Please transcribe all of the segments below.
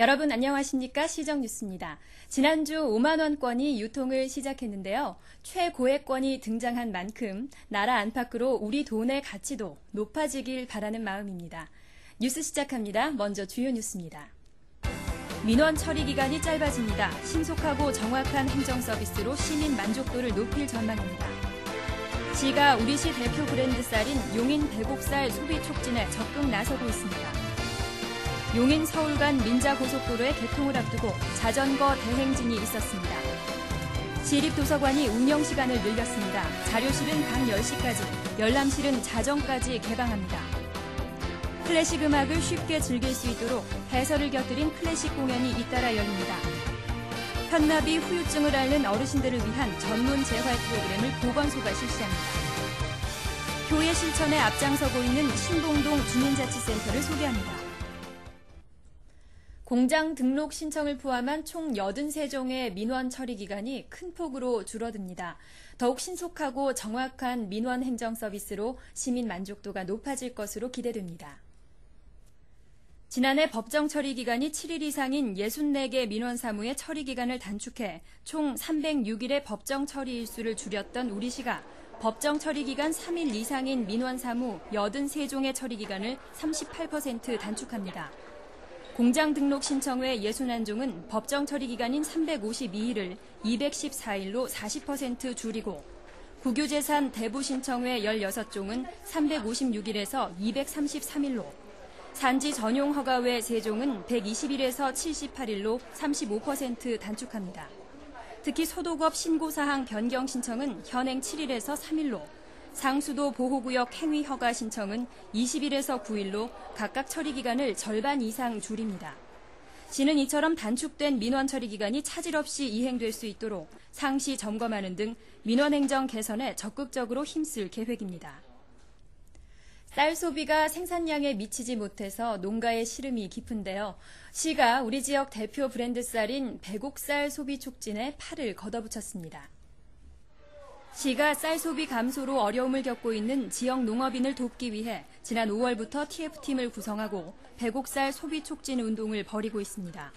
여러분 안녕하십니까? 시정뉴스입니다. 지난주 5만원권이 유통을 시작했는데요. 최고액권이 등장한 만큼 나라 안팎으로 우리 돈의 가치도 높아지길 바라는 마음입니다. 뉴스 시작합니다. 먼저 주요 뉴스입니다. 민원 처리 기간이 짧아집니다. 신속하고 정확한 행정 서비스로 시민 만족도를 높일 전망입니다. 시가 우리시 대표 브랜드 쌀인 용인 대곡살 소비 촉진에 적극 나서고 있습니다. 용인 서울 간 민자 고속도로의 개통을 앞두고 자전거 대행진이 있었습니다. 시립도서관이 운영 시간을 늘렸습니다. 자료실은 밤 10시까지, 열람실은 자정까지 개방합니다. 클래식 음악을 쉽게 즐길 수 있도록 해설을 곁들인 클래식 공연이 잇따라 열립니다. 현나비 후유증을 앓는 어르신들을 위한 전문 재활 프로그램을 보건소가 실시합니다. 교회 실천에 앞장서고 있는 신봉동 주민자치센터를 소개합니다. 공장 등록 신청을 포함한 총 83종의 민원 처리 기간이 큰 폭으로 줄어듭니다. 더욱 신속하고 정확한 민원 행정 서비스로 시민 만족도가 높아질 것으로 기대됩니다. 지난해 법정 처리 기간이 7일 이상인 64개 민원 사무의 처리 기간을 단축해 총 306일의 법정 처리 일수를 줄였던 우리 시가 법정 처리 기간 3일 이상인 민원 사무 83종의 처리 기간을 38% 단축합니다. 공장 등록 신청 외 61종은 법정 처리 기간인 352일을 214일로 40% 줄이고 국유재산 대부 신청 외 16종은 356일에서 233일로 산지 전용 허가 외 3종은 120일에서 78일로 35% 단축합니다. 특히 소독업 신고사항 변경 신청은 현행 7일에서 3일로 상수도 보호구역 행위 허가 신청은 20일에서 9일로 각각 처리 기간을 절반 이상 줄입니다. 시는 이처럼 단축된 민원 처리 기간이 차질 없이 이행될 수 있도록 상시 점검하는 등 민원 행정 개선에 적극적으로 힘쓸 계획입니다. 쌀 소비가 생산량에 미치지 못해서 농가의 시름이 깊은데요. 시가 우리 지역 대표 브랜드 쌀인 배곡쌀 소비 촉진에 팔을 걷어붙였습니다. 시가 쌀 소비 감소로 어려움을 겪고 있는 지역 농업인을 돕기 위해 지난 5월부터 TF팀을 구성하고 배곡쌀 소비 촉진 운동을 벌이고 있습니다.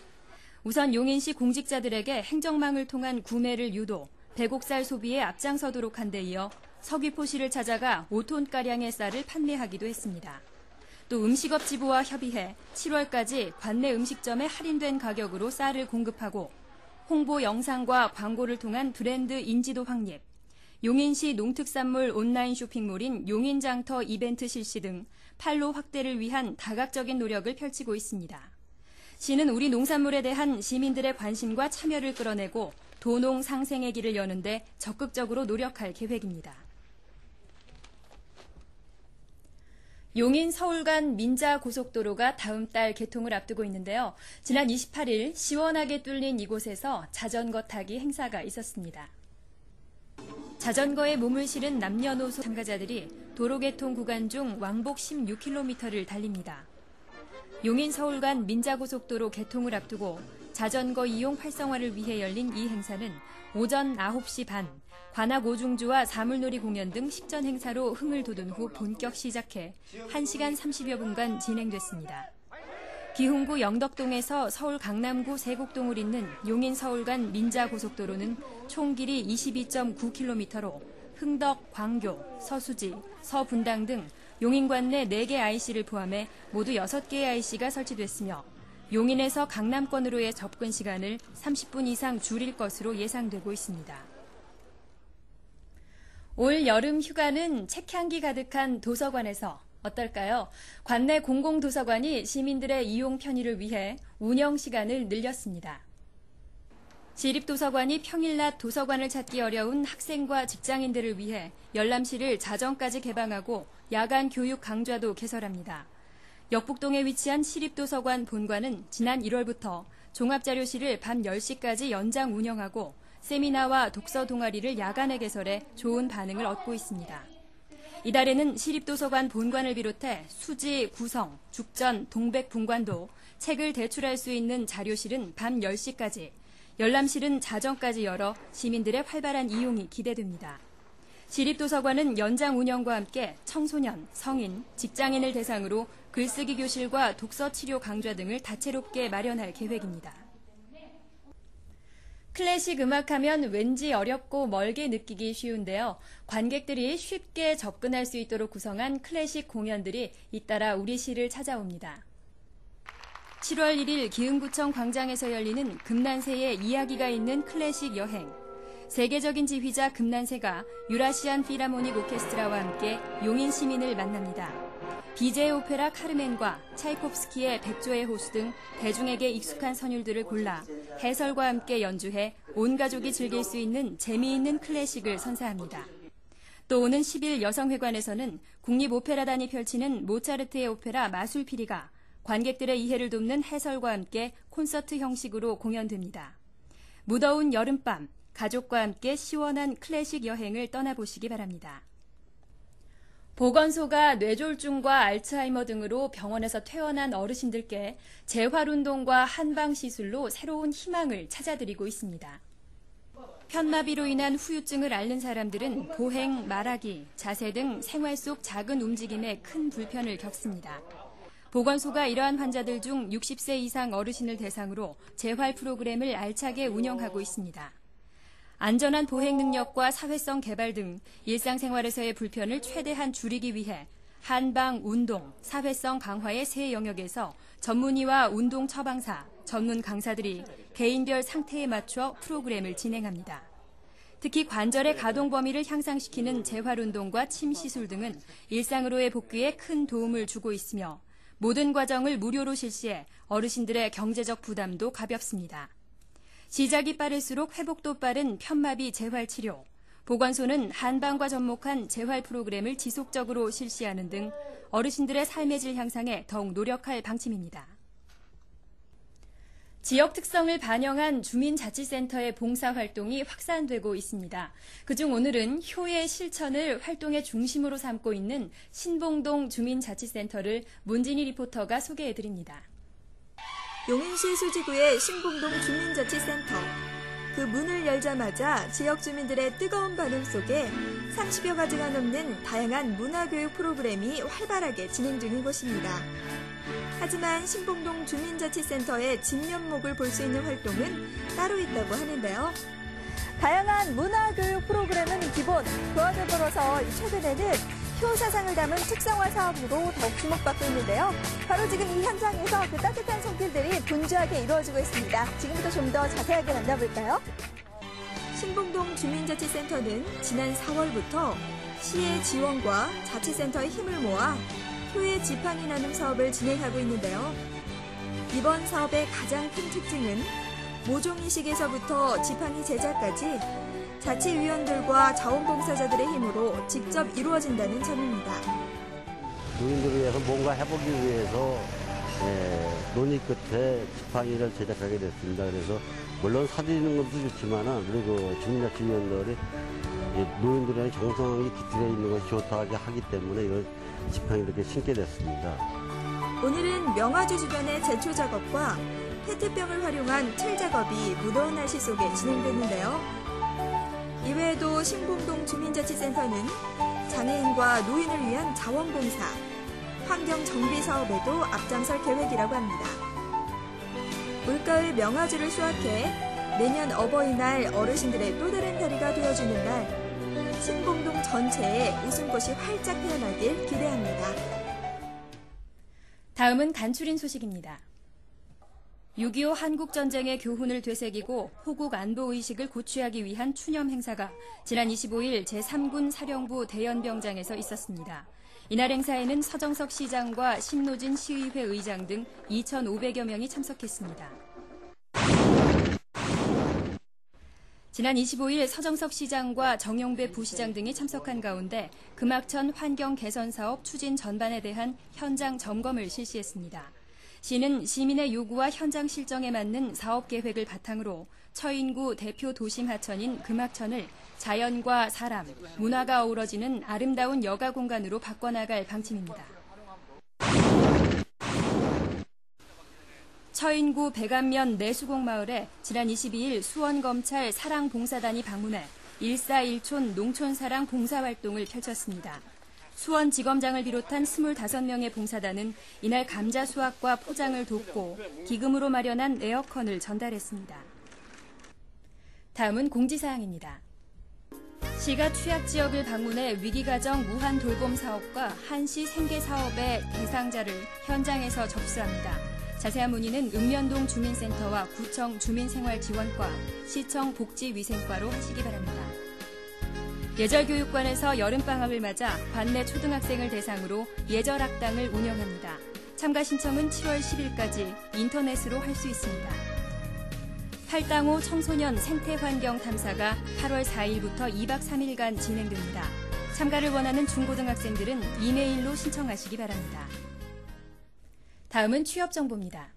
우선 용인시 공직자들에게 행정망을 통한 구매를 유도, 배곡쌀 소비에 앞장서도록 한 데 이어 서귀포시를 찾아가 5톤가량의 쌀을 판매하기도 했습니다. 또 음식업 지부와 협의해 7월까지 관내 음식점에 할인된 가격으로 쌀을 공급하고 홍보 영상과 광고를 통한 브랜드 인지도 확립, 용인시 농특산물 온라인 쇼핑몰인 용인장터 이벤트 실시 등 판로 확대를 위한 다각적인 노력을 펼치고 있습니다. 시는 우리 농산물에 대한 시민들의 관심과 참여를 끌어내고 도농 상생의 길을 여는데 적극적으로 노력할 계획입니다. 용인 서울 간 민자 고속도로가 다음 달 개통을 앞두고 있는데요. 지난 28일 시원하게 뚫린 이곳에서 자전거 타기 행사가 있었습니다. 자전거에 몸을 실은 남녀노소 참가자들이 도로 개통 구간 중 왕복 16km를 달립니다. 용인 서울 간 민자고속도로 개통을 앞두고 자전거 이용 활성화를 위해 열린 이 행사는 오전 9시 반 관악 오중주와 사물놀이 공연 등 식전 행사로 흥을 돋운 후 본격 시작해 1시간 30여 분간 진행됐습니다. 기흥구 영덕동에서 서울 강남구 세곡동을 잇는 용인 서울 간 민자 고속도로는 총 길이 22.9km로 흥덕, 광교, 서수지, 서분당 등 용인관 내 4개 IC를 포함해 모두 6개의 IC가 설치됐으며 용인에서 강남권으로의 접근 시간을 30분 이상 줄일 것으로 예상되고 있습니다. 올 여름 휴가는 책향기 가득한 도서관에서 어떨까요? 관내 공공도서관이 시민들의 이용 편의를 위해 운영 시간을 늘렸습니다. 시립도서관이 평일 낮 도서관을 찾기 어려운 학생과 직장인들을 위해 열람실을 자정까지 개방하고 야간 교육 강좌도 개설합니다. 역북동에 위치한 시립도서관 본관은 지난 1월부터 종합자료실을 밤 10시까지 연장 운영하고 세미나와 독서 동아리를 야간에 개설해 좋은 반응을 얻고 있습니다. 이달에는 시립도서관 본관을 비롯해 수지, 구성, 죽전, 동백 분관도 책을 대출할 수 있는 자료실은 밤 10시까지, 열람실은 자정까지 열어 시민들의 활발한 이용이 기대됩니다. 시립도서관은 연장 운영과 함께 청소년, 성인, 직장인을 대상으로 글쓰기 교실과 독서 치료 강좌 등을 다채롭게 마련할 계획입니다. 클래식 음악 하면 왠지 어렵고 멀게 느끼기 쉬운데요. 관객들이 쉽게 접근할 수 있도록 구성한 클래식 공연들이 잇따라 우리 시를 찾아옵니다. 7월 1일 기흥구청 광장에서 열리는 금난새의 이야기가 있는 클래식 여행. 세계적인 지휘자 금난새가 유라시안 피라모닉 오케스트라와 함께 용인 시민을 만납니다. 비제 오페라 카르멘과 차이콥스키의 백조의 호수 등 대중에게 익숙한 선율들을 골라 해설과 함께 연주해 온 가족이 즐길 수 있는 재미있는 클래식을 선사합니다. 또 오는 10일 여성회관에서는 국립오페라단이 펼치는 모차르트의 오페라 마술피리가 관객들의 이해를 돕는 해설과 함께 콘서트 형식으로 공연됩니다. 무더운 여름밤, 가족과 함께 시원한 클래식 여행을 떠나보시기 바랍니다. 보건소가 뇌졸중과 알츠하이머 등으로 병원에서 퇴원한 어르신들께 재활운동과 한방시술로 새로운 희망을 찾아드리고 있습니다. 편마비로 인한 후유증을 앓는 사람들은 보행, 말하기, 자세 등 생활 속 작은 움직임에 큰 불편을 겪습니다. 보건소가 이러한 환자들 중 60세 이상 어르신을 대상으로 재활 프로그램을 알차게 운영하고 있습니다. 안전한 보행 능력과 사회성 개발 등 일상생활에서의 불편을 최대한 줄이기 위해 한방 운동, 사회성 강화의 세 영역에서 전문의와 운동 처방사, 전문 강사들이 개인별 상태에 맞춰 프로그램을 진행합니다. 특히 관절의 가동 범위를 향상시키는 재활 운동과 침 시술 등은 일상으로의 복귀에 큰 도움을 주고 있으며 모든 과정을 무료로 실시해 어르신들의 경제적 부담도 가볍습니다. 시작이 빠를수록 회복도 빠른 편마비 재활 치료. 보건소는 한방과 접목한 재활 프로그램을 지속적으로 실시하는 등 어르신들의 삶의 질 향상에 더욱 노력할 방침입니다. 지역 특성을 반영한 주민자치센터의 봉사활동이 확산되고 있습니다. 그중 오늘은 효의 실천을 활동의 중심으로 삼고 있는 신봉동 주민자치센터를 문진희 리포터가 소개해드립니다. 용인시 수지구의 신봉동 주민자치센터. 그 문을 열자마자 지역 주민들의 뜨거운 반응 속에 30여 가지가 넘는 다양한 문화교육 프로그램이 활발하게 진행 중인 곳입니다. 하지만 신봉동 주민자치센터의 진면목을 볼 수 있는 활동은 따로 있다고 하는데요. 다양한 문화교육 프로그램은 기본, 그 안을 걸어서 최근에는 효 사상을 담은 특성화 사업으로 더욱 주목받고 있는데요. 바로 지금 이 현장에서 그 따뜻한 손길들이 분주하게 이루어지고 있습니다. 지금부터 좀 더 자세하게 만나볼까요? 신봉동 주민자치센터는 지난 4월부터 시의 지원과 자치센터의 힘을 모아 효의 지팡이 나눔 사업을 진행하고 있는데요. 이번 사업의 가장 큰 특징은 모종이식에서부터 지팡이 제작까지 자치위원들과 자원봉사자들의 힘으로 직접 이루어진다는 점입니다. 노인들을 위해서 뭔가 해보기 위해서 예, 논의 끝에 지팡이를 제작하게 됐습니다. 그래서 물론 사드리는 것도 좋지만은 그리고 주민자치위원들이 노인들의 정성이 깃들여 있는 것이 좋다고 하기 때문에 이걸 지팡이 이렇게 신게 됐습니다. 오늘은 명화주 주변의 제초 작업과 페트병을 활용한 틀 작업이 무더운 날씨 속에 진행됐는데요. 이외에도 신봉동 주민자치센터는 장애인과 노인을 위한 자원봉사, 환경 정비 사업에도 앞장설 계획이라고 합니다. 물가의 명화주를 수확해 내년 어버이날 어르신들의 또 다른 다리가 되어주는 날, 신봉동 전체에 웃음꽃이 활짝 피어나길 기대합니다. 다음은 간추린 소식입니다. 6.25 한국전쟁의 교훈을 되새기고 호국 안보의식을 고취하기 위한 추념 행사가 지난 25일 제3군 사령부 대연병장에서 있었습니다. 이날 행사에는 서정석 시장과 신노진 시의회 의장 등 2,500여 명이 참석했습니다. 지난 25일 서정석 시장과 정용배 부시장 등이 참석한 가운데 금악천 환경 개선 사업 추진 전반에 대한 현장 점검을 실시했습니다. 시는 시민의 요구와 현장 실정에 맞는 사업 계획을 바탕으로 처인구 대표 도심 하천인 금악천을 자연과 사람, 문화가 어우러지는 아름다운 여가 공간으로 바꿔나갈 방침입니다. 처인구 백안면 내수공 마을에 지난 22일 수원검찰 사랑봉사단이 방문해 141촌 농촌사랑 봉사활동을 펼쳤습니다. 수원지검장을 비롯한 25명의 봉사단은 이날 감자 수확과 포장을 돕고 기금으로 마련한 에어컨을 전달했습니다. 다음은 공지사항입니다. 시가 취약 지역을 방문해 위기가정 무한 돌봄 사업과 한시 생계 사업의 대상자를 현장에서 접수합니다. 자세한 문의는 읍면동 주민센터와 구청 주민생활지원과 시청 복지위생과로 하시기 바랍니다. 예절교육관에서 여름방학을 맞아 관내 초등학생을 대상으로 예절학당을 운영합니다. 참가 신청은 7월 10일까지 인터넷으로 할 수 있습니다. 팔당호 청소년 생태환경 탐사가 8월 4일부터 2박 3일간 진행됩니다. 참가를 원하는 중고등학생들은 이메일로 신청하시기 바랍니다. 다음은 취업 정보입니다.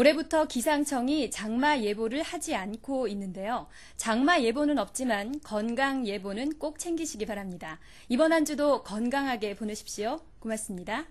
올해부터 기상청이 장마 예보를 하지 않고 있는데요. 장마 예보는 없지만 건강 예보는 꼭 챙기시기 바랍니다. 이번 한 주도 건강하게 보내십시오. 고맙습니다.